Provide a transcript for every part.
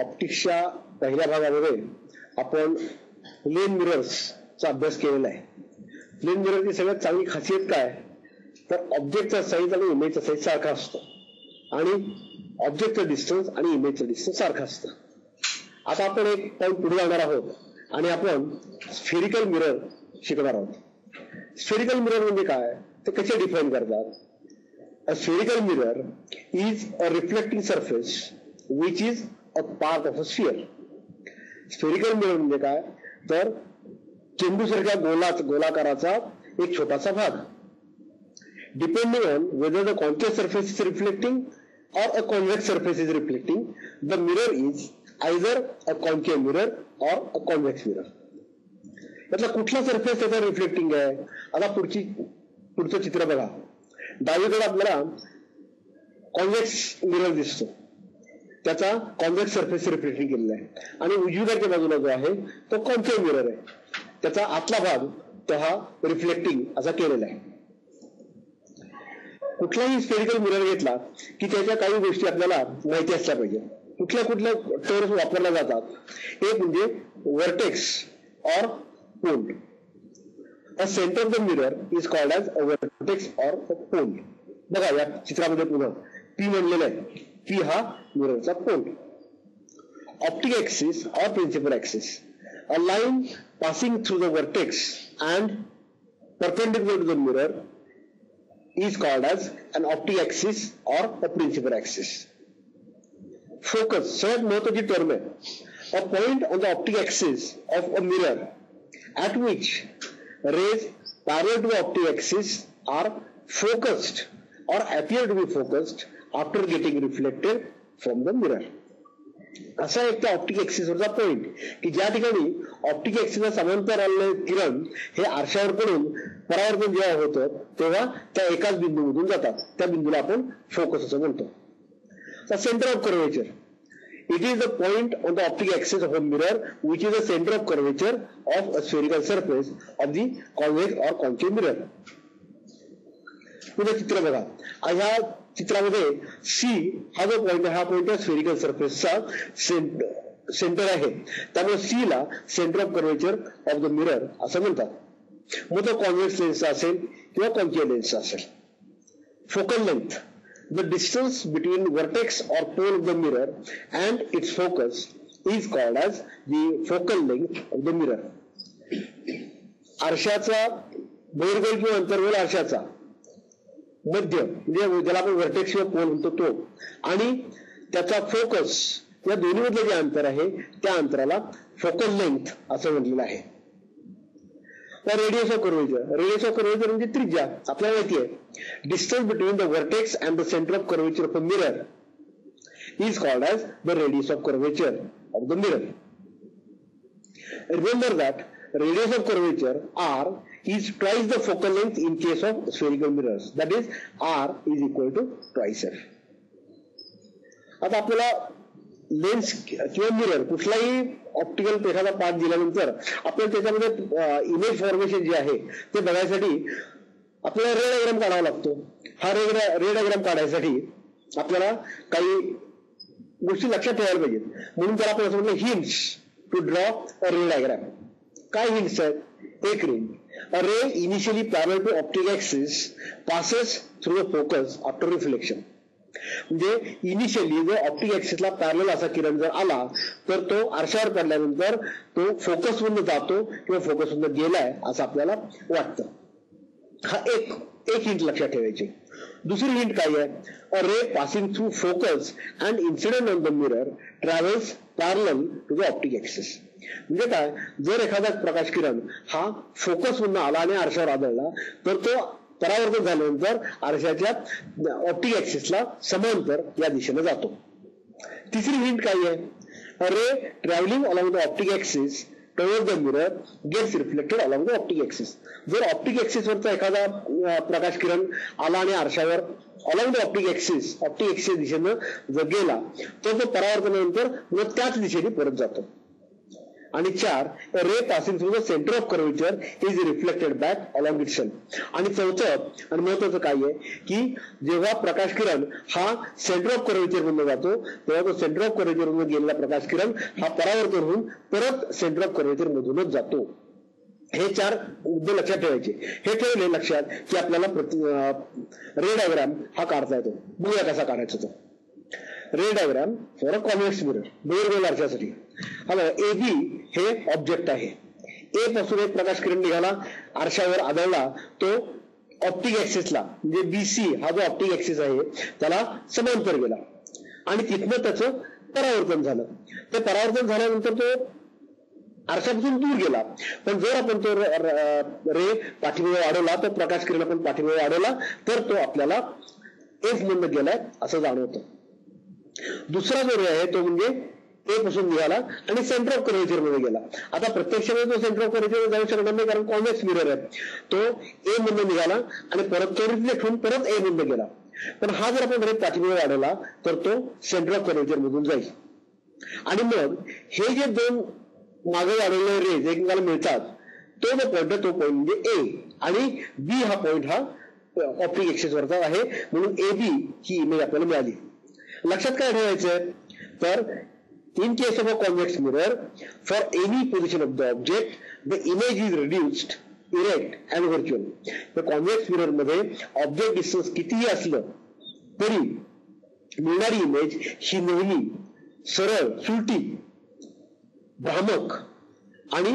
ऑप्टिक्सच्या पहिल्या भागामध्ये आपण प्लेन मिरर्सचा अभ्यास केलेला आहे. प्लेन मिररची सगळ्यात चांगली खासियत काय? तर ऑब्जेक्टचा साईज आणि इमेजचा साईज सारखा असतो. आणि ऑब्जेक्टचं डिस्टन्स आणि इमेजचं डिस्टन्स सारखं असतं. आता आपण एक पॉईंट पुढे जाणार आहोत आणि आपण स्फेरिकल मिरर शिकणार आहोत. स्फेरिकल मिरर म्हणजे काय? ते कसे डिफाईन करतात? A spherical mirror is a reflecting surface which is a part of a sphere spherical mirror म्हणजे काय तर चेंडूसारख्या गोला गोलाकाराचा एक छोटासा भाग। Depending on whether the concave surface is reflecting or a convex surface is reflecting, the mirror is either a concave mirror or a convex mirror. यातला कुठला सरफेस त्याचा रिफ्लेक्टिंग आहे? आता पुढची पुढचं चित्र बघा। डावीकडे आपल्याला कॉन्व्हेक्स मिरर दिसतो। त्याचा कॉन्व्हेक्स सरफेस रिफ्लेक्शन केलेला आहे. आणि उजवीकडच्या बाजूला जो आहे तो कॉन्केव मिरर आहे. त्याचा आतला भाग तो हा रिफ्लेक्टिंग असा केलेला आहे. कुठलाही स्पेरिकल मिरर घेतला की त्याच्या काही गोष्टी आपल्याला माहिती असल्या पाहिजे. कुठल्या कुठल्या टर्म्स वापरल्या जातात एक म्हणजे vertex or pole a centre of the mirror is called as vertex or pole बघा या चित्रामध्ये पुन्हा. पी म्हणलेलं आहे. पी हा मिररचा pole optic axis or principal axis a line passing through the vertex and perpendicular to the mirror is called as an optic axis or a principal axis. Focus, सगळ्यात महत्वाची term आहे a point on the optic axis of a mirror at which rays parallel to the optic axis are focused or appear to be focused after getting reflected from the mirror असा एक त्या optic वरचा point की ज्या ठिकाणी optic ऍक्सिसला समांतर आलेले किरण हे आरशावर पडून परावर्तन जेव्हा होतं तेव्हा त्या एकाच बिंदूमधून जातात त्या बिंदूला आपण फोकस असं म्हणतो centre of curvature it is the point on the optic axis of a mirror which is the centre of curvature of a spherical surface of the convex or concave mirror पुढे चित्र बघा ह्या चित्रामध्ये C हा जो point आहे हा point आहे स्फेरिकल सरफेसचा सेंटर आहे. त्यामुळे सी ला centre of curvature of the mirror असं म्हणतात. मग तो कॉन्व्हेक्स लेन्सचा असेल किंवा कॉन्केव लेन्सचा असेल. Focal length the distance between vertex or pole of the mirror and its focus is called as the focal length of the mirror आरशाचा बहिर्गोल किंवा अंतर्गोल आरशाचा. मध्य म्हणजे ज्याला आपण वर्टेक्स किंवा म्हणतो तो. आणि त्याचा फोकस या दोन्ही मधलं जे अंतर आहे त्या अंतराला फोकल लेंथ असं म्हटलेलं आहे. Radius of curvature radius of curvature म्हणजे त्रिज्या. आपल्याला माहिती आहे distance between the vertex and the centre of curvature of a mirror is called as the radius of curvature of the mirror remember that radius of curvature R is twice the focal length in case of spherical mirrors. That is r is equal to twice f आता आपल्याला lens किंवा mirror कुठलाही optical एखादा part दिल्यानंतर आपल्याला त्याच्यामध्ये image formation जे आहे ते बघायसाठी आपल्याला रेडाग्राम काढावा लागतो. हा रेड रेडाग्राम काढायसाठी आपल्याला काही गोष्टी लक्षात ठेवायला पाहिजेत. म्हणून त्याला आपण असं म्हटलं hints to draw a ray diagram काय हिंट्स आहेत एक रिंग A ray initially parallel to optic axis passes through the focus after reflection. म्हणजे इनिशियली जर ऑप्टिक ऍक्सिसला पॅरल असा किरण जर आला तर तो आरशावर पडल्यानंतर तो फोकस मधून जातो किंवा फोकस मधून गेलाय असं आपल्याला वाटतं. हा एक एक हिंट लक्षात ठेवायची. दुसरी हिंट काय आहे? Ray passing through focus and incident on the mirror travels parallel to the optic axis म्हणजे काय? जर एखादा प्रकाश किरण हा फोकस मधून आला आणि आरशावर आदळला तर तो परावर्तन झाल्यानंतर आरशाच्या ऑप्टिक ऍक्सिसला समांतर या दिशेने जातो. तिसरी हिंट काय आहे? Ray travelling along the optic axis toward the mirror gets reflected along the optic axis जर ऑप्टिक ऍक्सिसवरचा एखादा प्रकाश किरण आला आणि आरशावर along the optic axis optic axis दिशेनं जर गेला तर तो परावर्तनानंतर मग त्याच दिशेने परत जातो. आणि चार ray passing through the centre of curvature is reflected back along itself आणि चौथं आणि महत्वाचं काय आहे? की जेव्हा प्रकाश किरण हा सेंटर ऑफ कर्वेचर मधून जातो तेव्हा तो सेंटर ऑफ कर्वेचर मधून गेलेला प्रकाश किरण हा परावर्तन होऊन परत सेंटर ऑफ कर्वेचर मधूनच जातो. हे चार मुद्दे लक्षात ठेवायचे. हे ठेवले लक्षात की आपल्याला रे डायग्राम हा काढता येतो. बघूया कसा काढायचा तो. Ray diagram for a convex mirror बहिर्गोल आरशासाठी. आता ए बी हे ऑब्जेक्ट आहे. ए पासून एक प्रकाश किरण निघाला आरशावर आदळला तो ऑप्टिक ऍक्सिसला म्हणजे बीसी हा जो ऑप्टिक ऍक्सिस आहे त्याला समांतर गेला. आणि तिथनं त्याचं परावर्तन झालं. ते परावर्तन झाल्यानंतर तो आरशापासून दूर गेला. पण जर आपण तो रे पाठीमुळे वाढवला तर प्रकाश किरण आपण पाठीमुळे वाढवला तर तो आपल्याला एफ मधनं गेलाय असं जाणवतं. दुसरा जो रे आहे तो म्हणजे ते पासून निघाला आणि सेंटर ऑफ करेचरमध्ये गेला. आता प्रत्यक्षाने तो सेंटर ऑफ करेचर जाऊ शकणार नाही कारण कॉन्व्हेक्स मिरर आहे. तो ए मध्ये निघाला आणि परत तो रिफ्लेक्ट परत ए मध्ये गेला. पण हा जर आपण रे पाठीमागे वाढवला तर तो सेंटर ऑफ करेचर मधून जाईल. आणि मग हे जे दोन मागे वाढवलेले रेज एकमेकाला मिळतात तो जो पॉईंट तो पॉईंट म्हणजे ए आणि बी हा पॉईंट हा ऑप्टिक एक्सेस वरचा आहे. म्हणून ए बी ही इमेज आपल्याला मिळाली. लक्षात काय ठेवायचं तर in case of a convex mirror for any position of the object the image is reduced, erect and virtual. तर कॉन्व्हेक्स मिररमध्ये ऑब्जेक्ट डिस्टन्स कितीही असलं तरी मिळणारी इमेज ही नेहमी सरळ सुलटी भ्रामक आणि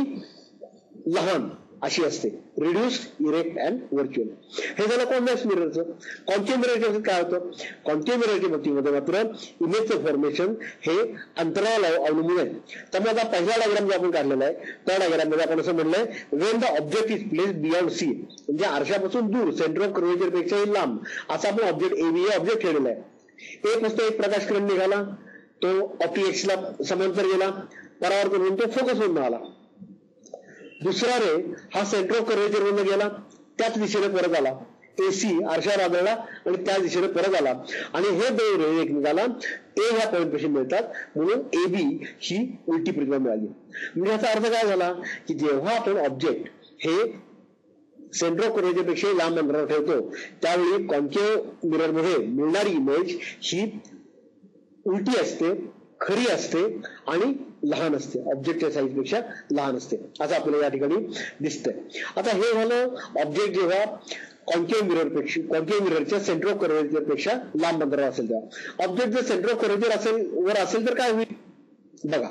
लहान अशी असते. रिड्युस्ड इरेक्ट अँड व्हर्च्युअल हे झालं कॉन्व्हेक्स मिररचं कॉन्टिव्ह मिररच्या काय होतं? कॉन्टिव्ह मिररच्या बाबतीमध्ये मात्र इमेजचं फॉर्मेशन हे अंतराळाला अवलंबून आहे. त्यामुळे आता पहिला डायग्राम जो आपण काढलेला आहे त्या डायग्राममध्ये आपण असं म्हणलंय when the object is place beyond C म्हणजे आरशापासून दूर सेंटर ऑफ कर्वेचर पेक्षाही लांब असा आपण ऑब्जेक्ट एव्ही ऑब्जेक्ट ठेवलेला आहे. एक मस्त एक प्रकाश किरण निघाला तो ऑपीएक्सला समांतर गेला परावर्तन होऊन तो फोकस होऊन आला दुसरा रे हा सेंटर ऑफ कर्वेचर मधून गेला त्याच दिशेने परत आला. एसी आरशावर आदळला आणि त्या दिशेने परत आला. आणि हे दोन रे एकमेकाला ए ह्या पॉईंट पेशी मिळतात. म्हणून ए बी ही उलटी प्रतिमा मिळाली. म्हणजे याचा अर्थ काय झाला? की जेव्हा आपण ऑब्जेक्ट हे सेंटर ऑफपेक्षा लांब अंतरावर ठेवतो त्यावेळी कॉन्केव मिररमध्ये मिळणारी इमेज ही उलटी असते खरी असते आणि लहान असते. ऑब्जेक्टच्या साईजपेक्षा लहान असते. असं आपल्याला या ठिकाणी दिसतंय. आता हे झालं ऑब्जेक्ट जेव्हा कॉन्केव मिररपेक्षा कॉन्केव मिररच्या सेंटर ऑफ कर्वेचरपेक्षा लांब अंतरावर असेल तेव्हा. ऑब्जेक्ट जर सेंटर ऑफ कर्वेचर असेल वर असेल तर काय होईल? बघा.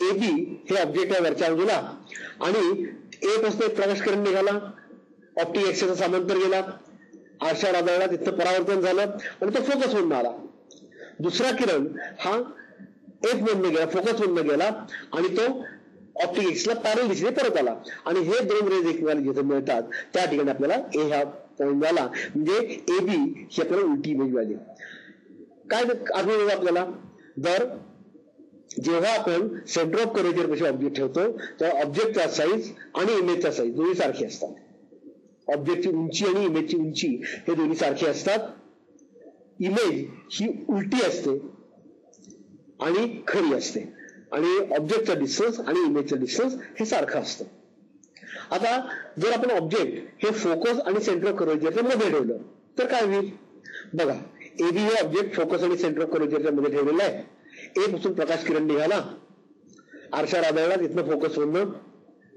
ए बी हे ऑब्जेक्ट आहे वरच्या बाजूला. आणि ए पासून एक प्रकाश करण निघाला. ऑप्टिक एक्सेसचा समांतर गेला. आरशावर आदळला तिथं परावर्तन झालं. आणि तो फोकस होऊन आला दुसरा किरण हा एक मधनं गेला फोकस मधनं गेला आणि तो ऑप्टिक एक्सला पॅरल दिशेने परत आला. आणि हे दोन रेज एकमेकाला जिथे मिळतात त्या ठिकाणी आपल्याला ए ह्या पॉईंट झाला म्हणजे ए बी ही आपल्याला उलटी इमेज मिळाली. काय आठवण आपल्याला? जर जेव्हा आपण सेंटर ऑफ करेजरपेक्षा ऑब्जेक्ट ठेवतो तेव्हा ऑब्जेक्टचा साईज आणि इमेजचा साईज दोन्ही सारखे असतात. ऑब्जेक्टची उंची आणि इमेजची उंची हे दोन्ही सारखे असतात. इमेज ही उलटी असते. आणि खरी असते. आणि ऑब्जेक्टचा डिस्टन्स आणि इमेजचा डिस्टन्स हे सारखं असतं. आता जर आपण ऑब्जेक्ट हे फोकस आणि सेंटर करोजरच्या मध्ये ठेवलं तर काय होईल? बघा एबी हे ऑब्जेक्ट फोकस आणि सेंटर करोजरच्या मध्ये ठेवलेलं आहे. ए पासून प्रकाश किरण निघाला. आरशा राधाळला तिथनं फोकस होऊन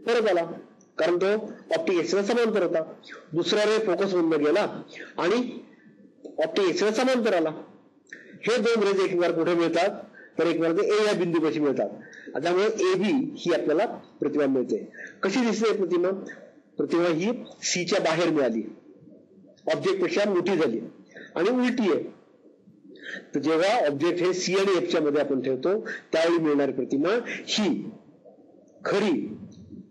परत आला. कारण तो ऑप्टिक एक्सला समांतर होता. दुसरा रे फोकस होऊन गेला आणि ऑप्टिक एक्सला समांतर आला. हे दोन रेज एकमेकांना कुठे मिळतात? तर एक मार्ग ए या बिंदूपाशी मिळतात. त्यामुळे ए बी ही आपल्याला प्रतिमा मिळते. कशी दिसते प्रतिमा? प्रतिमा ही सीच्या बाहेर मिळाली. ऑब्जेक्टपेक्षा मोठी झाली. आणि उलटी आहे. तर जेव्हा ऑब्जेक्ट हे सी आणि एफच्या मध्ये आपण ठेवतो त्यावेळी मिळणारी प्रतिमा ही खरी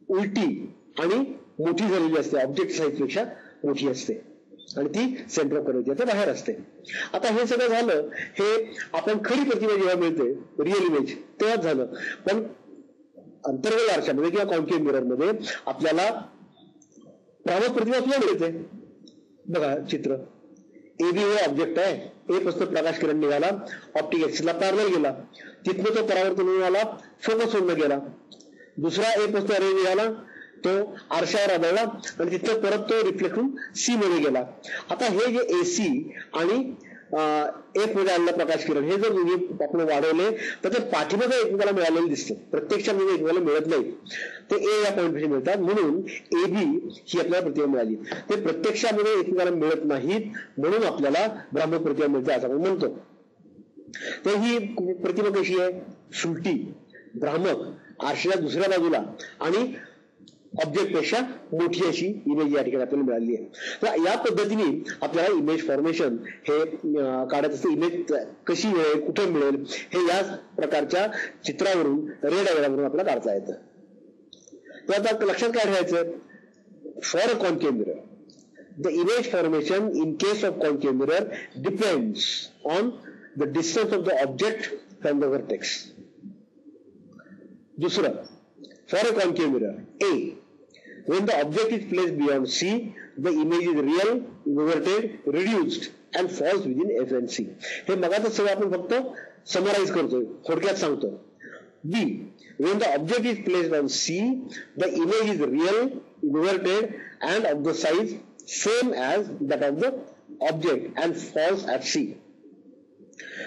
उलटी आणि मोठी झालेली असते. ऑब्जेक्ट साईजपेक्षा मोठी असते. आणि ती सेंटर ऑफ बाहेर असते. आता हे सगळं झालं हे आपण खरी प्रतिमा जेव्हा मिळते रिअल इमेज तेव्हाच झालं. पण अंतर्गत आरशामध्ये किंवा कॉन्केव मिररमध्ये आपल्याला प्रामुख प्रतिमा सुद्धा मिळते. बघा चित्र. ए बी हे ऑब्जेक्ट आहे. ए पासून प्रकाश किरण निघाला. ऑप्टिक एक्सिसला पॅरल गेला. तिथनं तो परावर्तन आला फोकस होऊन गेला. दुसरा ए पासून अरे निघाला. तो आरशावर आदळला आणि तिथं परत तो रिफ्लेक्ट होऊन सी मध्ये गेला. आता हे जे एसी आणि एक मध्ये आणलं प्रकाश किरण हे जर दोन्ही आपण वाढवले तर ते पाठीमागे एकमेकाला मिळालेलं दिसतं. प्रत्यक्षात म्हणजे एकमेकाला मिळत नाही. ते ए या पॉईंट मिळतात. म्हणून ए बी ही आपल्याला प्रतिमा मिळाली. ते प्रत्यक्षामध्ये एकमेकाला मिळत नाहीत म्हणून आपल्याला ब्राह्म प्रतिमा मिळते असं आपण म्हणतो. तर ही प्रतिमा कशी आहे? सुलटी भ्रामक आरशाच्या दुसऱ्या बाजूला. आणि ऑब्जेक्टपेक्षा मोठी अशी इमेज या ठिकाणी आपल्याला मिळाली आहे. तर या पद्धतीने आपल्याला इमेज फॉर्मेशन हे काढत असते. इमेज कशी मिळेल कुठे मिळेल हे या प्रकारच्या चित्रावरून रेड आयडियावरून आपल्याला काढता येतं. तर आता लक्षात काय ठेवायचं? For a concave mirror the image formation in case of concave mirror depends on the distance of the object from the vertex दुसरं for a concave mirror A When the object is placed beyond C, the image is real, inverted, reduced and falls within F and C. हे मगाचं सगळं आपण फक्त summarise करतोय थोडक्यात सांगतो B. When the object is placed on C, the image is real, inverted and of the size same as that of the object and falls at C.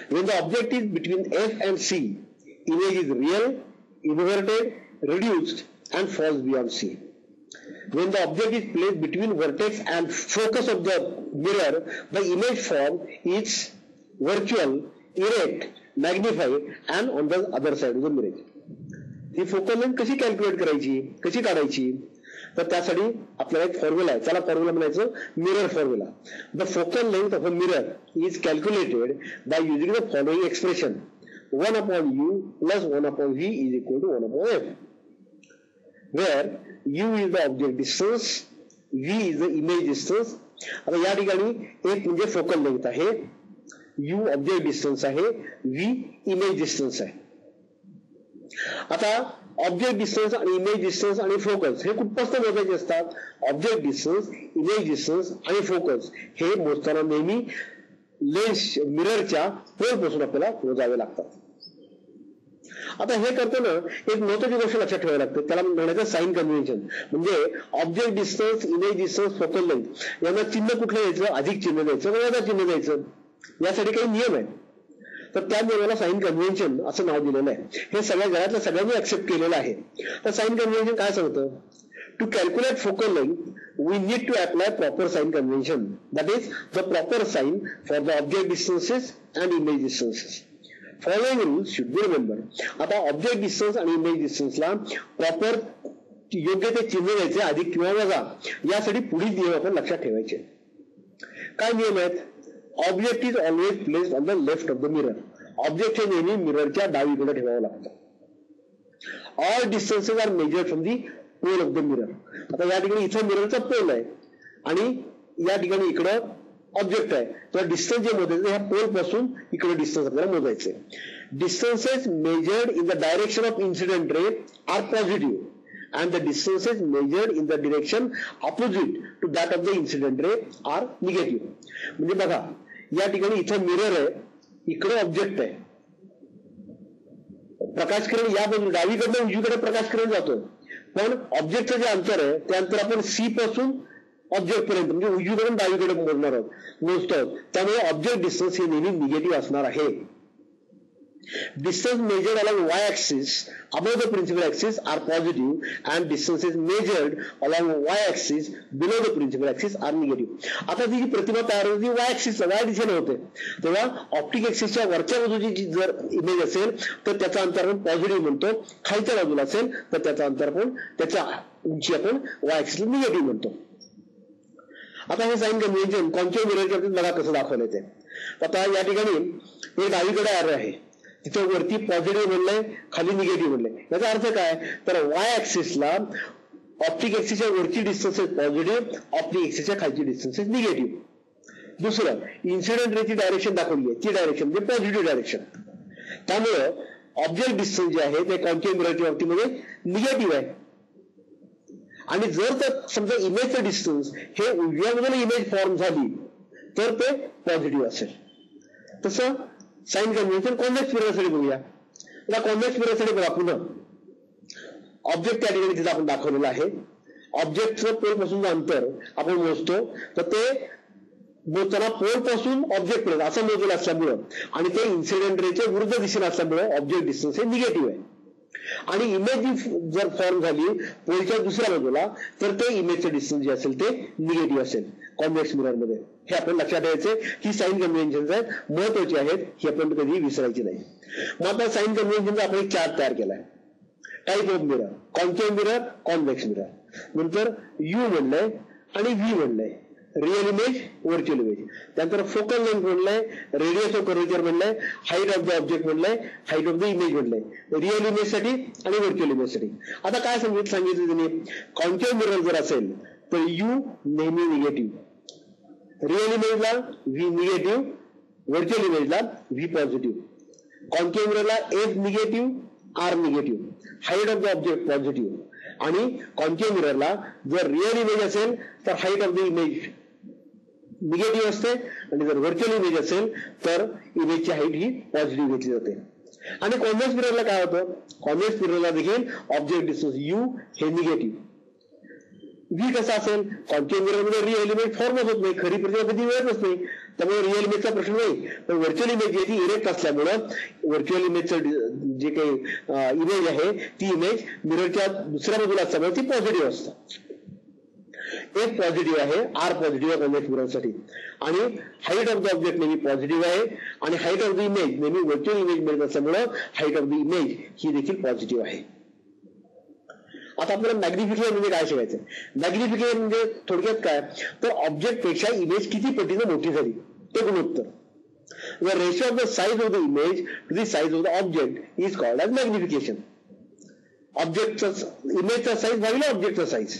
When the object is between F and C, image is real, inverted, reduced and falls beyond C. When the object is placed between vertex and focus of the mirror, the image form is virtual, erect, magnified and on the other side of the mirror. ही focal length कशी calculate करायची कशी काढायची तर त्यासाठी आपल्याला एक formula आहे त्याला फॉर्म्युला म्हणायचं mirror formula the focal length of a mirror is calculated by using the following expression one upon u plus one upon v is equal to one upon f where u is the object distance v is the image distance आता या ठिकाणी एक म्हणजे focal length आहे. U object distance आहे. V image distance आहे. आता object distance आणि इमेज डिस्टन्स आणि फोकस हे कुठपासून मोजायचे असतात. ऑब्जेक्ट डिस्टन्स इमेज डिस्टन्स आणि फोकस हे मोजताना नेहमी लेन्स मिररच्या पोलपासून आपल्याला मोजावे लागतात. आता हे करताना एक महत्वाची गोष्ट लक्षात ठेवावी लागते. त्याला म्हणायचं साईन कन्व्हेन्शन म्हणजे object distance image distance focal length यांना चिन्ह कुठलं द्यायचं अधिक चिन्ह द्यायचं वेगळं चिन्ह द्यायचं? यासाठी काही नियम आहेत. तर त्या नियमाला साईन कन्व्हेन्शन असं नाव दिलेलं आहे. हे सगळ्या जगातल्या सगळ्यांनी ऍक्सेप्ट केलेलं आहे. तर साईन कन्व्हेन्शन काय सांगतं? To calculate focal length we need to apply proper sign convention that is the proper sign for the object distances and image distances following rule should be remember आता object distance आणि image डिस्टन्सला proper योग्य ते चिन्ह द्यायचे अधिक किंवा वजा यासाठी पुढील नियम आपण लक्षात ठेवायचे. काय नियम आहेत? Object is always placed on the left of the mirror object हे नेहमी मिररच्या डावीकडे ठेवावं लागतं. All distances are measure from the pole of the mirror आता या ठिकाणी इथं मिररचा पोल आहे. आणि या ठिकाणी इकडं ऑब्जेक्ट आहे. तर डिस्टन्स जे मोजायचं ह्या पोलपासून इकडे डिस्टन्स आपल्याला मोजायचे distances measured in the direction of incident ray are positive and the distances measured in the direction opposite to that of the incident ray are negative म्हणजे बघा या ठिकाणी इथं मिरर आहे इकडे ऑब्जेक्ट आहे. प्रकाश किरण या बाजू डावीकडनं उजवीकडे प्रकाश किरण जातो. पण ऑब्जेक्टचं जे अंतर आहे ते अंतर आपण सी पासून ऑब्जेक्ट पर्यंत म्हणजे उजवीकडून डावीकडे मोडणार आहोत. मोजतो त्यामुळे ऑब्जेक्ट डिस्टन्स हे नेहमी निगेटिव्ह असणार आहे. Distance measured along y-axis above the principal axis are positive and distances measured along y-axis below the principal axis are negative. आता ती जी प्रतिमा तयार होती वाय ऍक्सिस वाय दिशेने होते. तेव्हा ऑप्टिक ऍक्सिसच्या वरच्या बाजूची जर इमेज असेल तर त्याचा अंतर आपण पॉझिटिव्ह म्हणतो. खालच्या बाजूला असेल तर त्याचा अंतर आपण त्याच्या उंची आपण वाय ऍक्सिसला निगेटिव्ह म्हणतो. आता हे साईन कन्व्हेन्शन कॉन्शियस मिररच्या बाबतीत बघा कसं दाखवलं ते आता या ठिकाणी हे डावीकडे आर आहे. तिथं वरती पॉझिटिव्ह म्हणलंय खाली निगेटिव्ह म्हणलंय. याचा अर्थ काय? तर वाय ऍक्सिसला ऑप्टिक ऍक्सिसच्या वरची डिस्टन्स पॉझिटिव्ह ऑप्टिक ऍक्सिसच्या खालची डिस्टन्स निगेटिव्ह दुसरं इन्सिडेंट रेची डायरेक्शन दाखवली आहे. ती डायरेक्शन म्हणजे पॉझिटिव्ह डायरेक्शन त्यामुळं ऑब्जेक्ट डिस्टन्स जे आहे ते कॉन्टिन्यू मिररच्या बाबतीमध्ये निगेटिव्ह आहे. आणि जर तर समजा इमेजचं डिस्टन्स हे उजव्यामधून इमेज फॉर्म झाली तर ते पॉझिटिव्ह असेल. तसं साईन कन्व्हेन्शन कॉन्व्हेक्स मिररसाठी बघूया. आता कॉन्व्हेक्स मिररसाठी बघा पुन्हा. ऑब्जेक्ट त्या ठिकाणी तिथं आपण दाखवलेलं आहे. ऑब्जेक्टचं पोलपासून अंतर आपण मोजतो. तर ते मोजताना पोलपासून ऑब्जेक्ट पर्यंत असं मोजलं असल्यामुळं आणि ते इन्सिडेंट रेच्या विरुद्ध दिशेने असल्यामुळं ऑब्जेक्ट डिस्टन्स हे निगेटिव्ह आहे. आणि इमेज जर फॉर्म झाली पोलच्या दुसऱ्या बाजूला तर ते इमेजचे डिस्टन्स जे असेल ते निगेटिव्ह असेल. कॉन्व्हेक्स मिररमध्ये. हे आपण लक्षात ठेवायचे ही साईन कन्व्हेन्शन आहेत महत्वाची आहेत ही आपण कधी विसरायची नाही. मग आता साईन कन्व्हेन्शनचा आपण एक चार्ट तयार केलाय. Type of mirror concave mirror convex mirror नंतर यू म्हणलंय आणि व्ही म्हणलंय. रिअल इमेज व्हर्च्युअल इमेज त्यानंतर फोकल लेंथ म्हणलंय रेडियस ऑफ कर्वेचर म्हणलंय हाईट ऑफ द ऑब्जेक्ट म्हणलंय हाईट ऑफ द इमेज म्हणलंय. रिअल इमेजसाठी आणि व्हर्च्युअल इमेजसाठी. आता काय सांगितलं सांगितलं त्यांनी? कॉन्केव्ह मिरर जर असेल तर यू नेहमी निगेटिव्ह रिअल इमेजला व्ही निगेटिव्ह व्हर्च्युअल इमेजला व्ही पॉझिटिव्ह कॉन्केव्ह मिररला age negative R negative height of the object positive आणि कॉन्केव्ह मिररला जर रिअल इमेज असेल तर height of the image negative असते आणि जर व्हर्च्युअल इमेज असेल तर इमेजची हाईट ही पॉझिटिव्ह घेतली जाते. आणि कॉन्व्हेक्स मिररला काय होतं? कॉन्व्हेक्स मिररला देखील ऑब्जेक्ट डिस्टन्स यू हे निगेटिव्ह व्ही कसा असेल? कॉन्केव्ह मिररमध्ये रिअल एलिमेंट फॉर्मच होत नाही खरी प्रतिमा कधी मिळत नाही त्यामुळे रिअल इमेजचा प्रश्न नाही. पण व्हर्च्युअल इमेज जी ती इरेक्ट असल्यामुळं व्हर्च्युअल इमेजचं जे काही इमेज आहे ती इमेज मिररच्या दुसऱ्या बाजूला असल्यामुळे ती पॉझिटिव्ह असतं. एक पॉझिटिव्ह आहे आर पॉझिटिव्ह आहे कॉन्व्हेक्स मिररसाठी आणि हाईट ऑफ द ऑब्जेक्ट नेहमी पॉझिटिव्ह आहे आणि हाईट ऑफ द इमेज नेहमी व्हर्च्युअल इमेज मिळत असल्यामुळं हाईट ऑफ द इमेज ही देखील पॉझिटिव्ह आहे. आता आपल्याला मॅग्निफिकेशन म्हणजे काय शिकायचं मॅग्निफिकेशन म्हणजे थोडक्यात काय? तर ऑब्जेक्टपेक्षा इमेज किती पटीनं मोठी झाली? ते गुणोत्तर The ratio of the size of the image to the size of the object is called as magnification. ऑब्जेक्टचा इमेजचा साईज भागला ऑब्जेक्टचा size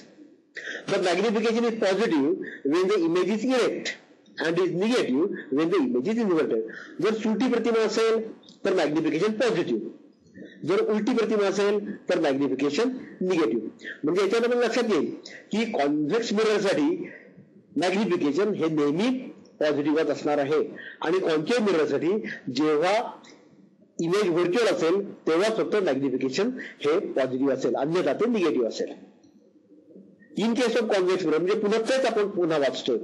But magnification is positive when the image is erect and is negative when the image is inverted. जर सुलटी प्रतिमा असेल तर magnification positive जर उलटी प्रतिमा असेल तर मॅग्निफिकेशन निगेटिव्ह म्हणजे याच्यात आपण लक्षात येईल की कॉन्व्हेक्स मिररसाठी मॅग्निफिकेशन हे नेहमी पॉझिटिव्हच असणार आहे. आणि कॉन्केव्ह मिररसाठी जेव्हा इमेज व्हर्च्युअल असेल तेव्हा फक्त मॅग्निफिकेशन हे पॉझिटिव्ह असेल. अन्यथा ते निगेटिव्ह असेल. In case of convex mirror म्हणजे पुन्हा तेच आपण पुन्हा वाचतोय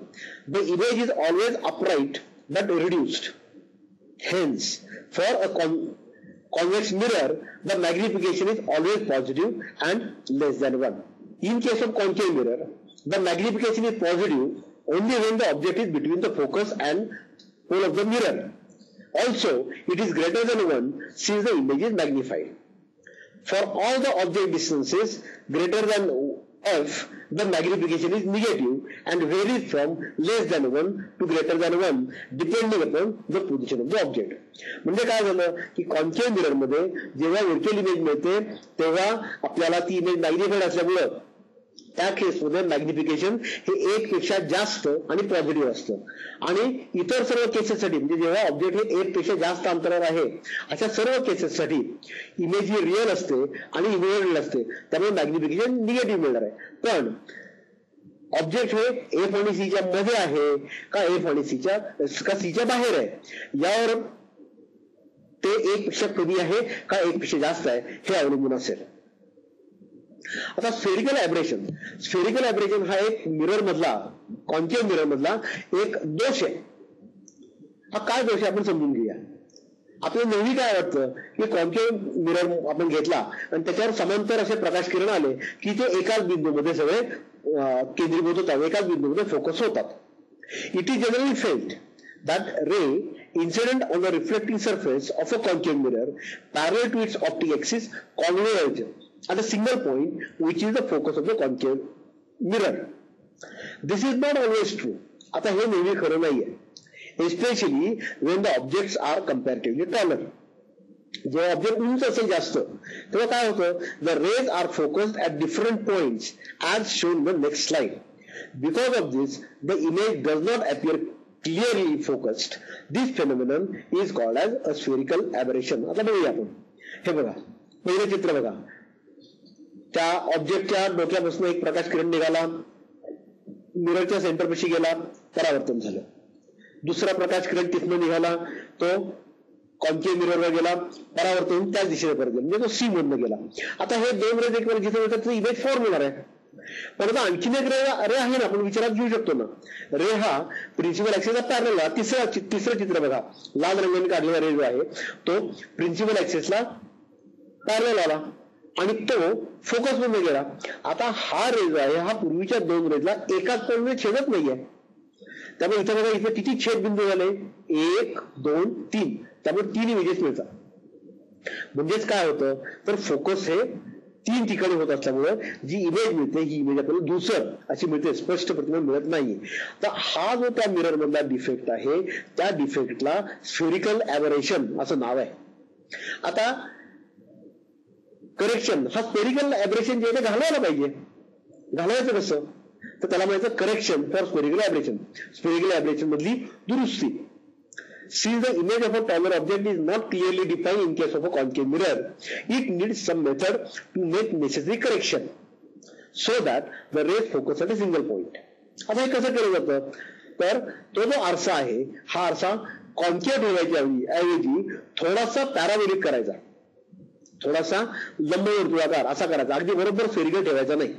the image is always upright but reduced hence for a convex mirror, the magnification is always positive and less than 1. In case of concave mirror, the magnification is positive only when the object is between the focus and pole of the mirror. Also, it is greater than 1 since the image is magnified. For all the object distances greater than f, the magnification is negative and varies from less than 1 to greater than 1 depending upon the position of the object. म्हणजे काय झालं की concave मिररमध्ये जेव्हा virtual image मिळते तेव्हा आपल्याला ती image magnified असल्यामुळं त्या केसमध्ये मॅग्निफिकेशन हे एक पेक्षा जास्त आणि पॉझिटिव्ह असतं. आणि इतर सर्व केसेससाठी म्हणजे जेव्हा ऑब्जेक्ट हे एक पेक्षा जास्त अंतरावर आहे अशा सर्व केसेससाठी इमेज ही रिअल असते आणि इमेज असते. त्यामुळे मॅग्निफिकेशन निगेटिव्ह मिळणार आहे. पण ऑब्जेक्ट हे एफ आणि सीच्या मध्ये आहे का एफ आणि सीच्या का सीच्या बाहेर आहे? यावर ते एक पेक्षा कमी आहे का एक पेक्षा जास्त आहे हे अवलंबून असेल. आता स्फेरिकल ऍब्रेशन स्फेरिकल ऍब्रेशन हा एक मिरर मधला कॉन्केव्ह मिरर मधला एक दोष आहे. हा काय दोष आहे आपण समजून घेऊया. आपल्याला नेहमी काय वाटतं? की कॉन्केव्ह मिरर आपण घेतला आणि त्याच्यावर समांतर असे प्रकाश किरण आले की ते एकाच बिंदूमध्ये सगळे केंद्रीभूत होतात एकाच बिंदूमध्ये फोकस होतात. It is generally felt that ray incident on the reflecting surface of a concave mirror parallel to its optic axis converge at a single point which is the focus of the concave mirror. This is not always true. आता हे नेहमी खरं नाहीये. Especially when the objects are comparatively taller जेव्हा object उंच असेल जास्त तेव्हा काय होतं? The rays are focused at different points as shown the next slide because of this the image does not appear clearly focused this phenomenon is called as a spherical aberration. आता बघूया आपण. हे बघा. पहिलं चित्र बघा. त्या ऑब्जेक्टच्या डोक्यापासून एक प्रकाश किरण निघाला. मिररच्या सेंटरपाशी गेला. परावर्तन झालं. दुसरा प्रकाश किरण तिथनं निघाला. तो कॉन्के मिररवर गेला. परावर्तन त्याच दिशेने परत गेला. म्हणजे तो सी मधनं गेला. आता हे दोन रेज एक जिथे मिळतात इमेज फॉर्म होणार आहे पण आता आणखीन एक रे रे आहे ना आपण विचारात घेऊ शकतो ना. रे हा प्रिन्सिपल ऍक्सेसचा पॅरल तिसरा तिसरं चित्र बघा. लाल रंगाने काढलेला रे जो आहे तो प्रिन्सिपल ऍक्सेसला पॅरल आला. आणि तो फोकसमध्ये गेला आता हा रेज आहे हा पूर्वीच्या दोन रेजला एकाच पॉईंटमध्ये छेदत नाहीये. त्यामुळे इथं बघा इथे किती छेद बिंदू झाले? एक दोन तीन. त्यामुळे तीन इमेजेस मिळतात. म्हणजेच काय होतं? तर फोकस हे तीन ठिकाणी होत असल्यामुळे जी इमेज मिळते ही इमेज आपल्याला दुसर अशी मिळते स्पष्ट प्रतिमा मिळत नाही तर हा जो त्या मिरर मधला डिफेक्ट आहे त्या डिफेक्टला स्फेरिकल ॲव्हरेशन असं नाव आहे. आता करेक्शन हा स्पेरिकल ऍब्रेशन जे आहे घालवायला पाहिजे. घालायचं कसं? तर त्याला म्हणायचं correction for spherical aberration spherical aberration मधली दुरुस्ती. See the image of a taller object is not clearly define in case of a concave mirror it need some method to make necessary correction so that the rays focus a single point आता हे कसं केलं जातं? तर तो जो आरसा आहे हा आरसा कॉन्केट होण्याच्या ऐवजी थोडासा पॅरावेरिक करायचा. थोडासा लंबवर्तुळाकार असा करायचा. अगदी बरोबर फेरिकल ठेवायचा नाही.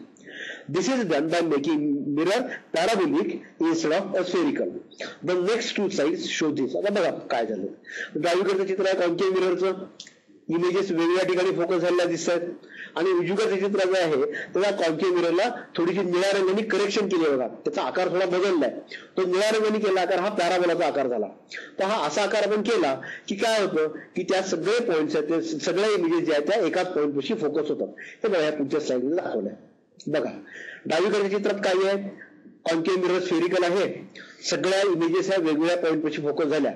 This is done by making mirror parabolic instead of a spherical the next two side show this आता बघा काय झालं. डावीकडचं चित्र आहे कॉन्केव्ह मिररचं इमेजेस वेगवेगळ्या ठिकाणी फोकस झालेल्या दिसतात. आणि उजवीकडचं चित्र जे आहे त्याला कॉन्के मिररला थोडीशी निळ्या रंगाने करेक्शन केली बघा. त्याचा आकार थोडा बदललाय. तो निळ्या रंगाने केला आकार हा पॅराबोलाचा आकार झाला. तर हा असा आकार आपण केला की काय होतं की त्या सगळे पॉईंट्स आहेत ते सगळ्या इमेजेस जे आहेत त्या एकाच पॉईंट पशी फोकस होतात. हे बघा या पुढच्या स्लाइडमध्ये दाखवलंय. बघा डावीकडच्या चित्रात काय आहे? कॉन्के मिरर स्फेरिकल आहे. सगळ्या इमेजेस ह्या वेगवेगळ्या पॉईंट पशी फोकस झाल्या.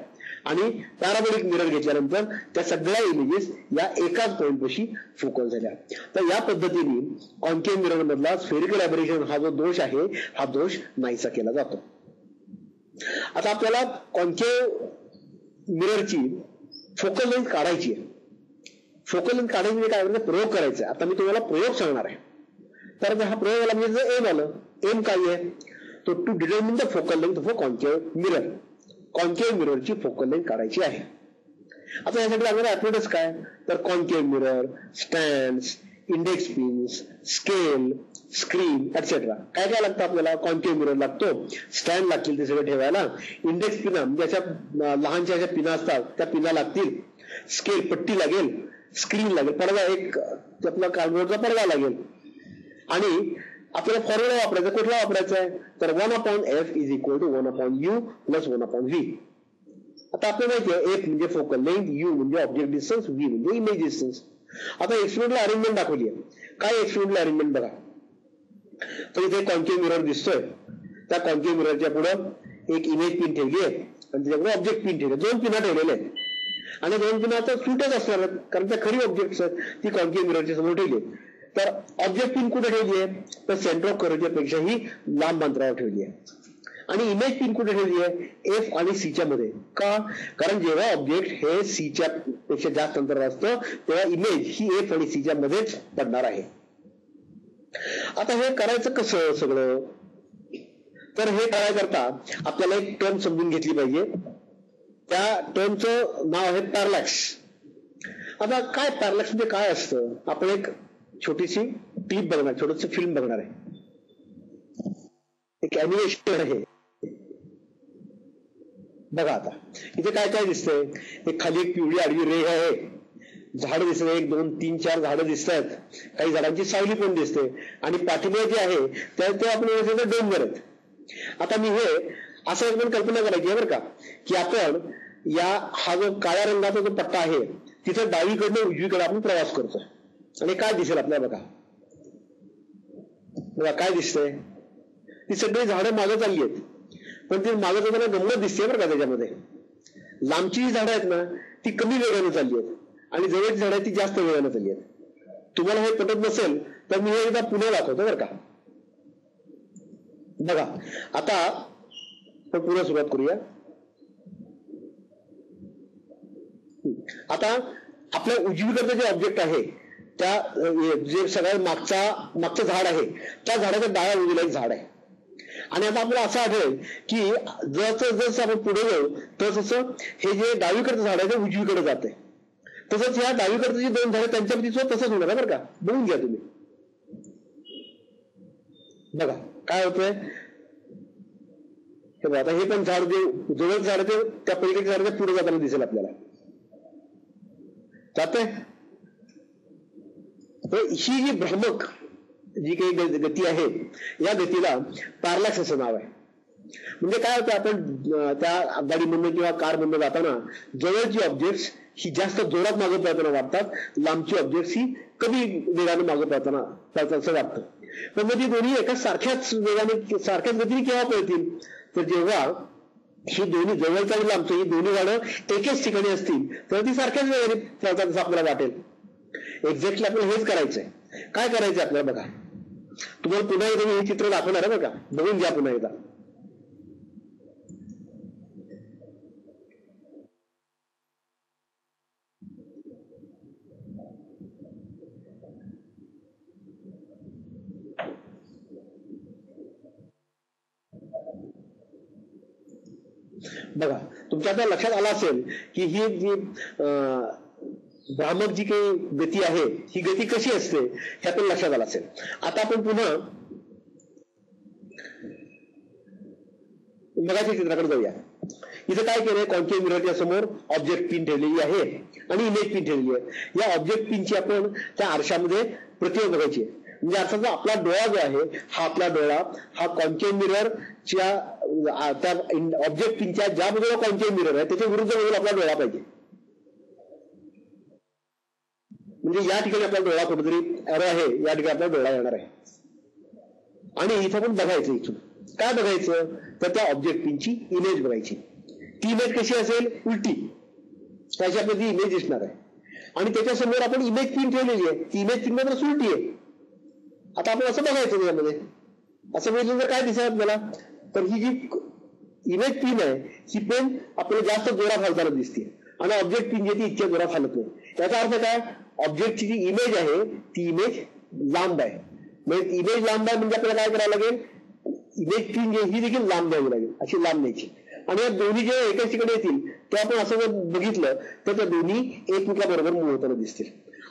आणि पॅराबोलिक मिरर घेतल्यानंतर त्या सगळ्या इमेजेस या एकाच पॉईंटपाशी फोकस झाल्या. तर या पद्धतीने कॉन्केव मिरर मधला स्फेरिकल ॲबरेशन हा जो दोष आहे हा दोष नाहीसा केला जातो. आता आपल्याला कॉन्केव्ह मिररची फोकल लेन्थ काढायची आहे. फोकल लेन्थ काढायची म्हणजे काय प्रयोग करायचा आता मी तुम्हाला प्रयोग सांगणार आहे. तर हा प्रयोग आला म्हणजे एम आलं. एम काय आहे? तो to determine the focal length of concave mirror concave मिररची focal length काढायची आहे. आता यासाठी लागणार ऍपरेटस काय? तर concave mirror stand index pins scale screen etcetera काय काय लागतं आपल्याला? कॉन्केव मिरर लागतो. स्टँड लागतील ते सगळं ठेवायला. इंडेक्स पिना म्हणजे अशा लहानशा अशा पिना असतात त्या पिना लागतील. स्केल पट्टी लागेल. स्क्रीन लागेल. पडदा एक आपला कार्डबोर्डचा पडदा लागेल. आणि आपल्याला फॉर्म्युला वापरायचा कुठला वापरायचा आहे? तर one upon f is equal to one upon u plus one upon v आता आपल्याला माहिती आहे एफ म्हणजे फोकल लेंथ यू म्हणजे ऑब्जेक्ट डिस्टन्स व्ही म्हणजे इमेज डिस्टन्स आता एक्सपेरिमेंटला अरेंजमेंट दाखवली आहे. काय एक्सपेरिमेंटला अरेंजमेंट बघा? तर इथे कॉन्केव मिरर दिसतोय. त्या कॉन्केव मिररच्या पुढे एक इमेज पिन ठेवली आहे. आणि त्याच्यापुढे ऑब्जेक्ट पिन ठेवले दोन पिना ठेवलेले आहेत. आणि दोन पिना आता सुटच असणार कारण त्या खरी ऑब्जेक्ट ती कॉन्केव मिररच्या समोर ठेवली तर ऑब्जेक्ट पिन कुठे ठेवली आहे? तर सेंटर ऑफ करेच्या लांब अंतरावर ठेवली आहे. आणि इमेज पिन कुठे ठेवली आहे? एफ आणि सीच्या मध्ये का? कारण जेव्हा ऑब्जेक्ट हे सीच्या पेक्षा जास्त अंतरावर असतं तेव्हा इमेज ही एफ आणि सीच्या मध्येच पडणार आहे. आता हे करायचं कसं सगळं? तर हे करायकरता आपल्याला एक टर्म समजून घेतली पाहिजे. त्या टर्मचं नाव आहे पॅरलॅक्स आता काय पॅरलॅक्स म्हणजे काय असतं? आपण एक छोटीशी टीप बघणार छोटस फिल्म बघणार आहे. एक अॅनिमेशन आहे बघा आता. इथे काय काय दिसतंय? एक खाली एक पिवळी आडवी रेघ आहे. झाड दिसत एक दोन तीन चार झाडं दिसत आहेत काही झाडांची सावली पण दिसते. आणि पाठिंबा जे आहे त्या ते आपण डोंगर आहेत. आता मी हे असं एक कल्पना करायची आहे बरं का की आपण या हा जो काळ्या रंगाचा जो पट्टा आहे तिथे डावीकडनं उजवीकडे आपण प्रवास करतोय. आणि काय दिसेल आपल्याला बघा. बघा काय दिसतंय? ती सगळी झाडं मागं चालली आहेत. पण ती मागं जाताना गंमत दिसते बरं का त्याच्यामध्ये. लांबची जी झाडं आहेत ना ती कमी वेगाने चालली आहेत. आणि जवळची झाडं आहेत ती जास्त वेगाने चालली आहेत. तुम्हाला हे पटत नसेल तर मी एकदा पुन्हा दाखवतो बरं का. बघा आता आपण पुन्हा सुरुवात करूया. आता आपल्या उजवीकडचं जे ऑब्जेक्ट आहे त्या जे सगळ्यात मागचा मागचं झाड आहे त्या झाडाच्या डाव्या बाजूला एक झाड आहे. आणि आता आपल्याला असं आढळेल की जसं जसं आपण पुढे जाऊ तसं हे जे डावीकडचं झाड आहे ते उजवीकडे जाते. तसंच ह्या डावीकडचं जे दोन झाड सुद्धा तसंच होणार बरं का? बघून घ्या तुम्ही. बघा काय होतंय? हे आता हे पण झाड जे जवळ झाड ते त्या पलीकडे झाड पुढे जाताना दिसेल आपल्याला. जाते ही जी भ्रामक जी काही गती आहे या गतीला पार्लॅक्स असं नाव आहे. म्हणजे काय होतं आपण त्या गाडीमधनं किंवा कारमधनं जाताना जवळची ऑब्जेक्ट्स ही जास्त जोरात मागे पळताना वाटतात लांबची ऑब्जेक्ट्स ही कमी वेगाने मागे पळताना पळतात असं वाटतं. पण मग ती दोन्ही एका सारख्याच वेगाने सारख्याच गतीने केव्हा पळतील? तर जेव्हा ही दोन्ही जवळचा लांबचं ही दोन्ही गाडं एकेच ठिकाणी असतील तर ती सारख्याच वेगाने पळतात असं आपल्याला वाटेल. एक्झॅक्टली आपल्याला हेच करायचंय. काय करायचं आपल्याला बघा? तुम्हाला पुन्हा एकदा हे चित्र दाखवणार आहे बघा. बघून घ्या पुन्हा एकदा. बघा तुमच्या आता लक्षात आलं असेल की ही जी भ्रामक जी काही गती आहे ही गती कशी असते हे आपण लक्षात आलं असेल. आता आपण पुन्हा मगाच्या चित्राकडे जाऊया. इथं काय केलंय कॉन्केव मिररच्या समोर ऑब्जेक्ट पिन ठेवलेली आहे आणि इमेज पिन ठेवलेली आहे. या ऑब्जेक्ट पिनची आपण त्या आरशामध्ये प्रतिमा बघायची आहे. म्हणजे अर्थात आपला डोळा जो आहे हा आपला डोळा हा कॉन्केव मिररच्या त्या ऑब्जेक्ट पिनच्या ज्या बाजूला कॉन्केव मिरर आहे त्याच्या विरुद्ध बाजूला आपला डोळा पाहिजे. म्हणजे या ठिकाणी आपला डोळा कुठेतरी अरे आहे या ठिकाणी आपला डोळा येणार आहे. आणि इथं पण बघायचं इथून. काय बघायचं? तर त्या ऑब्जेक्ट इमेज बघायची. ती इमेज कशी असेल? उलटी. त्याची आपल्याला ती इमेज दिसणार आहे. आणि त्याच्यासमोर आपण इमेज पिन ठेवलेली आहे. ती इमेज पिन मात्र उलटी आहे. आता आपण असं बघायचं त्याच्यामध्ये असं म्हणजे बघितलं तर काय दिसेल आपल्याला? तर ही जी इमेज पिन आहे ही पेन आपल्याला जास्त जोरा घालताना दिसते. आणि ऑब्जेक्ट म्हणजे पिन ती इतक्या जोरात हालत नाही. त्याचा अर्थ काय? ऑब्जेक्टची जी इमेज आहे ती इमेज लांब आहे. म्हणजे इमेज लांब आहे म्हणजे आपल्याला काय करावं लागेल? इमेज पिंजे म्हणजे ही देखील लांब द्यावी लागेल अशी लांब न्यायची आणि या दोन्ही जे एकाच ठिकाणी येतील ते आपण असं जर बघितलं तर त्या दोन्ही एकमेकाबरोबर मूळ होताना दिसतील.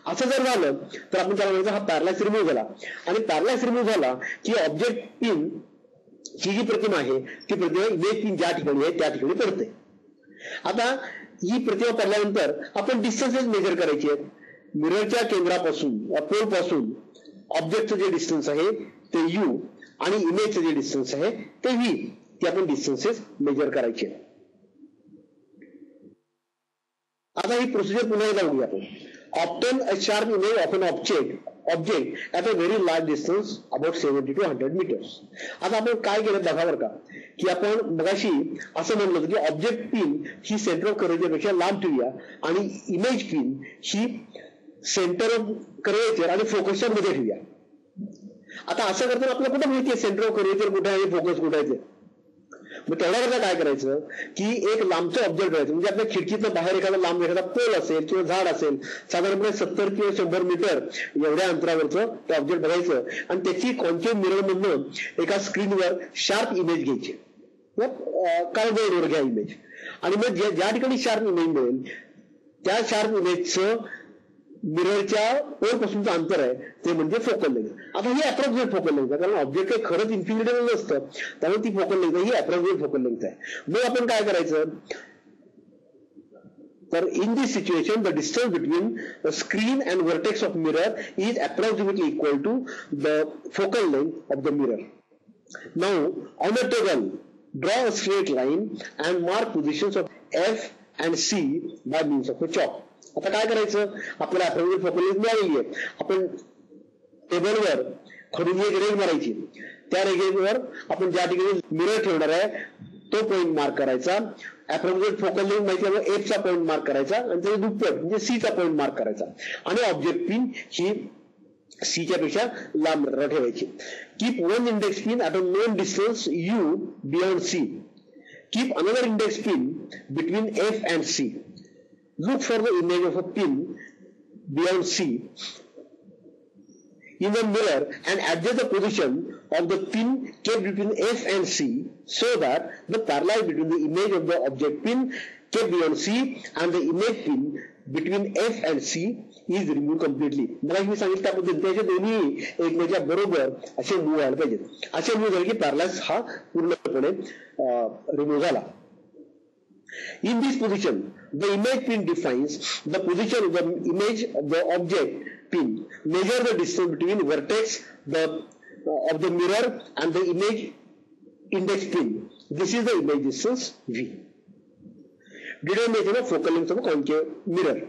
असं जर झालं तर आपण त्याला म्हणायचं हा पॅरलास रिमूव्ह झाला. आणि पॅरलास रिमूव्ह झाला की ऑब्जेक्ट पिन ही जी प्रतिमा आहे ती प्रतिमा इमेज पिन ज्या ठिकाणी आहे त्या ठिकाणी पडते. आता ही प्रतिमा पडल्यानंतर आपण डिस्टन्सेस मेजर करायची आहेत मिररच्या केंद्रापासून पोलपासून ऑब्जेक्टचं जे डिस्टन्स आहे ते यू आणि इमेजचं जे डिस्टन्स आहे ते व्ही ते आपण डिस्टन्सेस मेजर करायचे आता ही प्रोसिजर पुन्हा एकदा बघूया आपण. Obtain a sharp image of an object object at a very large distance about seventy to hundred metres आता आपण काय केलं बघा बरं का? की आपण मगाशी असं म्हणलं होतं की ऑब्जेक्ट पिन ही सेंटर ऑफपेक्षा लांब ठेवूया आणि इमेज पिन ही सेंटर ऑफ कर्वेचर आणि फोकसच्या मध्ये ठेवूया. आता असं करताना आपल्याला कुठं माहितीये सेंटर ऑफ कर्वेचर कुठे आहे फोकस कुठे आहे मग तेवढ्या करता काय करायचं? की एक लांबचं ऑब्जेक्ट करायचं म्हणजे आपल्या खिडकीचं बाहेर एखादा लांब एखादा पोल असेल किंवा झाड असेल साधारणपणे सत्तर किंवा शंभर मीटर एवढ्या अंतरावरचं ते ऑब्जेक्ट बघायचं आणि त्याची कॉन्शियस मिरर मधनं एका स्क्रीनवर शार्प इमेज घ्यायची. काळबोर्डवर घ्या इमेज आणि मग ज्या ठिकाणी शार्प इमेज मिळेल त्या शार्प इमेजचं मिररच्या पासूनचं अंतर आहे. ते म्हणजे फोकल लेंथ आता ही अप्रॉक्सिमेट फोकल लेंथ आहे. कारण ऑब्जेक्ट काही खरंच इन्फिनिटेबल नसतं. त्यामुळे ती फोकल लेंथ ही अप्रॉक्सिमेट फोकल लेंथ आहे. मग आपण काय करायचं? तर in this situation the distance between screen and vertex of mirror is approximately equal to the focal length of the mirror now on a table draw a straight line and mark positions of F and C by means of a chalk आता काय करायचं? आपल्याला approximate focal मिळालेली आहे. आपण टेबलवर खडून एक range मारायची त्या रेंजवर आपण ज्या ठिकाणी मिरर ठेवणार आहे तो पॉईंट मार्क करायचा. अप्रॉक्सिमेट फोकल लेंथ माहिती आहे एफचा पॉईंट मार्क करायचा आणि त्याच्या दुप्पट म्हणजे सीचा पॉईंट मार्क करायचा. आणि ऑब्जेक्ट पिन ही सीच्या पेक्षा लांब ठेवायची. Keep one index pin at a known distance u beyond C keep another index pin between F and C Look for the image of a pin beyond C. in the mirror and adjust the position of the pin kept between F and C so that the parallel between the image of the object pin kept beyond C and the image pin between F and C is removed completely. मला मी सांगितलं त्या पद्धतीने दोन्ही एकमेच्या बरोबर असे move व्हायला पाहिजेत असे मूव झाले की पॅरलास हा पूर्णपणे रिमूव्ह झाला In this position, the image pin defines the position of the image of the object pin. Measure the distance between vertex the, uh, of the mirror and the image index pin. This is the image distance V. Determination of focal length of a concave mirror.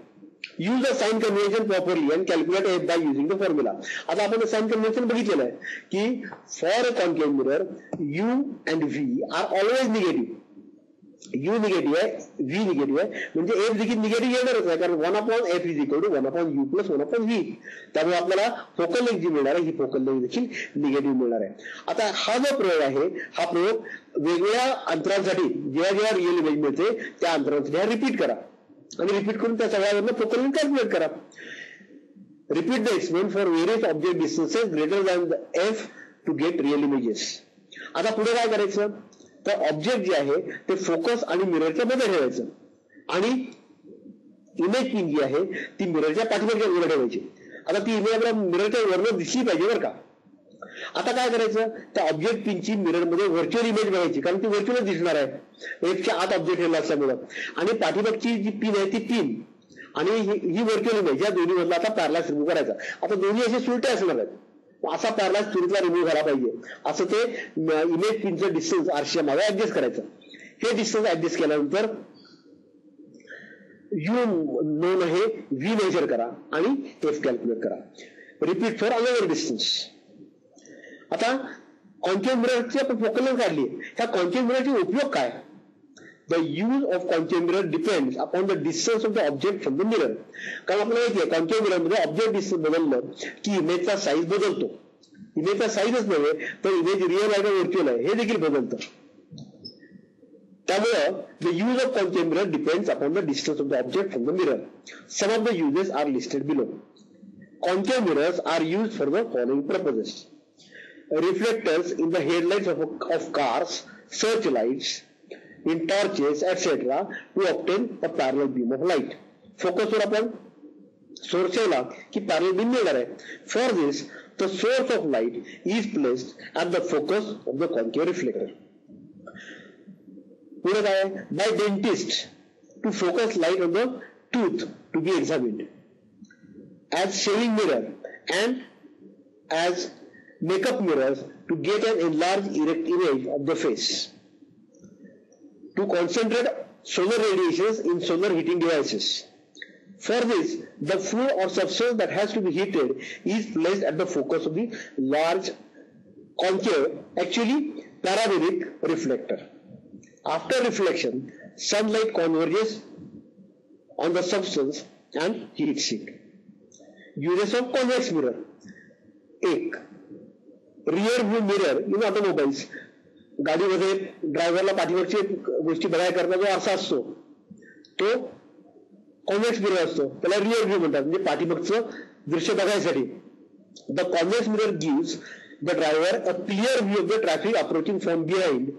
Use the sign convention properly and calculate f by using the formula आता आपण sign convention बघितलेलं आहे की for a concave mirror u and v are always negative U negative आहे V negative आहे. म्हणजे F देखील negative येणारच आहे कारण one upon F is equal to one upon u plus one upon v त्यामुळे आपल्याला फोकल लेग जी मिळणार आहे ही फोकल लेग देखील निगेटिव्ह मिळणार आहे. आता हा जो प्रयोग आहे हा प्रयोग वेगवेगळ्या अंतरांसाठी जेव्हा जेव्हा रिअल इमेज मिळते त्या अंतरांसाठी हा रिपीट करा. आणि रिपीट करून त्या सगळ्यावरनं फोकल लेग कॅल्क्युलेट करा. Repeat the experiment for various object distances greater than F to get real images आता पुढे काय करायचं? तर ऑब्जेक्ट जे आहे ते फोकस आणि मिररच्या मध्ये ठेवायचं. आणि इमेज पिन जी आहे ती मिररच्या पाठीमागच्या वर ठेवायची. आता ती इमेज आपल्या मिररच्या वरनं दिसली पाहिजे बरं का. आता काय करायचं? त्या ऑब्जेक्ट पिनची मिररमध्ये व्हर्च्युअल इमेज बघायची कारण ती व्हर्च्युअल दिसणार आहे. एकच्या आत ऑब्जेक्ट ठेवला असल्यामुळं आणि पाठीमागची जी पिन आहे ती पिन आणि ही व्हर्च्युअल इमेज या दोन्ही मधला आता पॅरलास रिमूव्ह करायचा. आता दोन्ही असे सुलटे असणार आहेत. असा पॅरलास तुरीतला रिमूव्ह झाला पाहिजे. असं ते इमेज पिनचं डिस्टन्स आरशीच्या मागे ऍडजस्ट करायचं. हे डिस्टन्स ऍडजस्ट केल्यानंतर यू नोन आहे व्ही मेजर करा आणि एफ कॅल्क्युलेट करा. रिपीट फॉर अनदर डिस्टन्स आता कॉन्केव ची आपण फोकल काढली. त्या कॉन्केव उपयोग काय? The use of concave mirror depend upon the distance of the object from the mirror कारण आपल्याला माहिती आहे कॉन्केव मिररमध्ये ऑब्जेक्ट डिस्टन्स बदललं की इमेजचा साईज बदलतो. इमेजचा साईजच नव्हे तर इमेज रिअल आहे का व्हर्च्युअल आहे हे देखील बदलतं. त्यामुळं the use of concave mirror depends upon the distance of the object from the mirror some of the uses are listed below concave mirrors are use for the following purposes reflectors in the headlights of, of cars, searchlights, in torches, etc. to obtain a parallel beam of light. Focus वर आपण source ठेवला की पॅरल beam मिळणार आहे for this the source of light is placed at the focus of the concave reflector पुढे काय by dentist to focus light on the tooth to be examined as shaving mirror and as makeup mirrors to get an enlarged erect image of the face. to concentrate solar radiations in solar heating devices. For this, the flow or substance that has to be heated is placed at the focus of the large concave, actually parabolic reflector. After reflection, sunlight converges on the substance and heats it. Uses of convex mirror. a rear view mirror in automobiles गाडीमध्ये ड्रायव्हरला पाठीवरची गोष्टी बघाय करता जो आरसा असतो. तो convex mirror असतो. त्याला रिअर व्ह्यू म्हणतात. म्हणजे पाठीमागचं दृश्य बघायसाठी. The convex mirror gives the driver a clear view of the traffic approaching from behind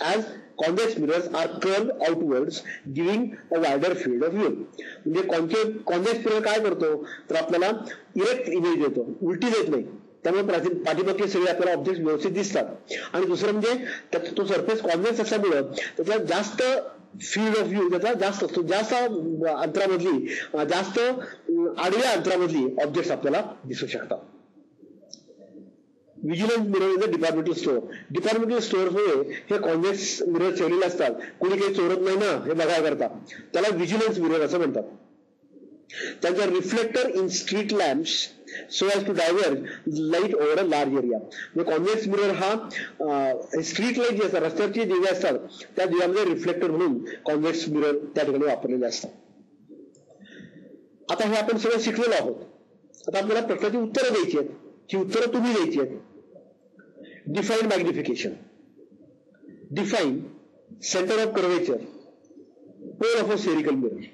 as convex mirrors are curve outwards giving a wider field of view म्हणजे convex mirror काय करतो? तर आपल्याला erect image देतो. उलटी देत नाही. त्यामुळे पाठीमागचे सगळे आपल्याला ऑब्जेक्ट व्यवस्थित दिसतात. आणि दुसरं म्हणजे तो सरफेस कॉन्व्हेक्स असल्यामुळं त्याचा जास्त फील्ड ऑफ व्ह्यू त्याचा जास्त असतो जास्त अंतरामधली जास्त आडव्या अंतरामधली ऑब्जेक्ट आपल्याला दिसू शकतात. Vigilance mirror is a departmental store departmental store मुळे हे कॉन्व्हेक्स मिरर ठेवलेले असतात. कोणी काही चोरत नाही ना हे बघायला करता त्याला विजिलन्स मिरर असं म्हणतात. त्यांचा reflector in street lamps so as to diverge light over a large area म्हणजे कॉन्व्हेक्स मिरर हा स्ट्रीट लाइट जे असतात रस्त्यावरचे दिवे असतात त्या दिव्यामध्ये रिफ्लेक्टर म्हणून कॉन्व्हेक्स मिरर त्या ठिकाणी वापरलेले असतात आता हे आपण सगळं शिकलेलो आहोत आता आपल्याला प्रश्नाची उत्तरं द्यायची आहेत ही उत्तरं तुम्ही द्यायची आहेत define magnification define centre of curvature pole of a spherical mirror.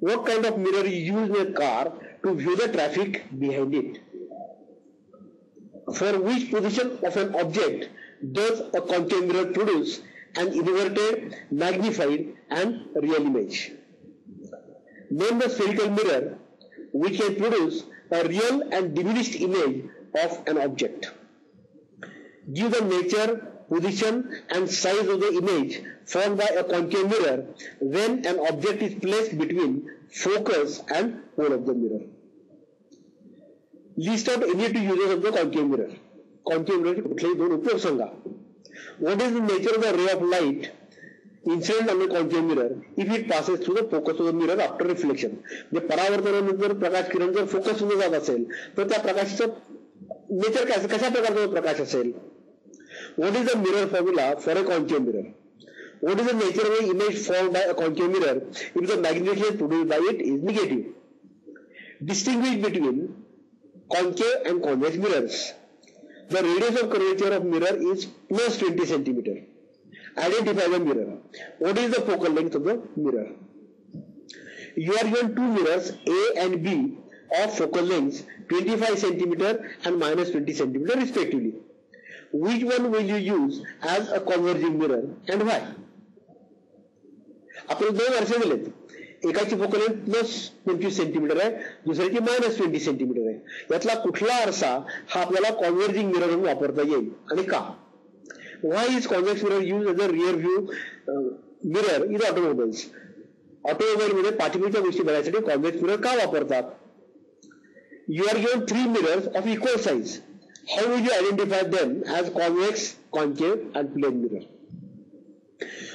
What kind of mirror is used in a car to view the traffic behind it. For which position of an object does a concave mirror produce an inverted, magnified and real image? Name the spherical mirror which can produce a real and diminished image of an object. Give the nature, position and size of the image formed by a concave mirror when an object is placed between focus and pole of the mirror. List out any two uses of the concave mirror. Concave mirror कुठलेही दोन उपयोग सांगा. What is the nature of the ray of light incident on the concave mirror if it passes through the focus of the mirror after reflection? म्हणजे परावर्तनानंतर प्रकाश किरण जर फोकसमध्ये जात असेल तर त्या प्रकाशाचं नेचर काय कशा प्रकारचा प्रकाश असेल What is the mirror formula for a concave mirror? What is the nature of the image formed by a concave mirror if the magnification produced by it is negative? Distinguish between concave and convex mirrors. The radius of curvature of mirror is plus 20 centimeter. Identify the mirror. What is the focal length of the mirror? You are given two mirrors A and B of focal lengths 25 centimeter and minus 20 centimeter respectively. Which one will you use as a converging mirror and why? आपण दोन आरसे दिलेत एकाची focal length plus पंचवीस centimetre आहे दुसऱ्याची minus twenty centimetre आहे. यातला कुठला आरसा हा आपल्याला कॉन्व्हर्जिंग मिरर म्हणून वापरता येईल आणि का? Why is convex mirror use as a rear view mirror is automobiles automobile मध्ये पाठीमागच्या गोष्टी बघायसाठी कॉन्व्हेक्स मिरर का वापरतात? You are given three mirrors of equal size how will you identify them as convex, concave and plane mirror?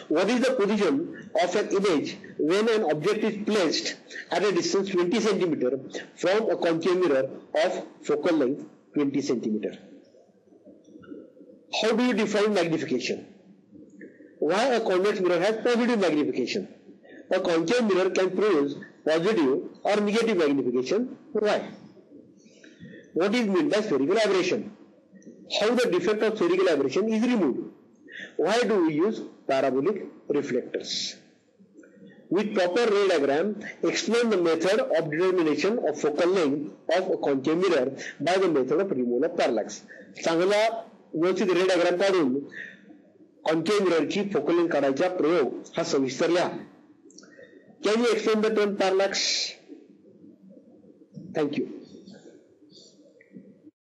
What is the position of an image when an object is placed at a distance 20 cm from a concave mirror of focal length 20 cm? How do you define magnification? Why a convex mirror has positive magnification? A concave mirror can produce positive or negative magnification. Why? What is meant by spherical aberration? How the defect of spherical aberration is removed? Why do we use parabolic reflectors? With proper ray diagram, explain the method of determination of focal length of a concave mirror by the method of removal of parallax. चांगला व्यवस्थित ray diagram काढून concave मिररची focal length काढायचा प्रयोग हा सविस्तर लिहा can you explain the term parallax thank you